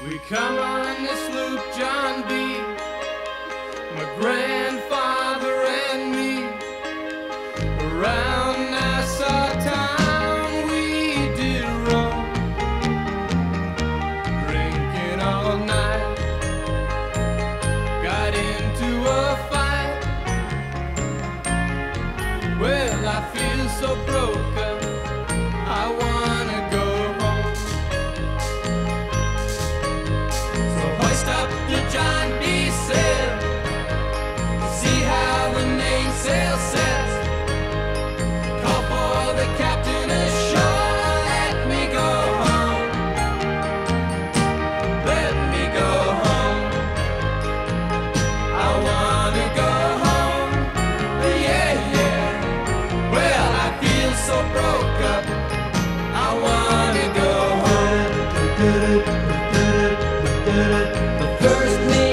We come on this sloop John B. My grandfather and me. Around Nassau town we did roam. Drinking all night. Got into a fight. Well, I feel so broken. First name.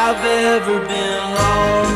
I've ever been lost.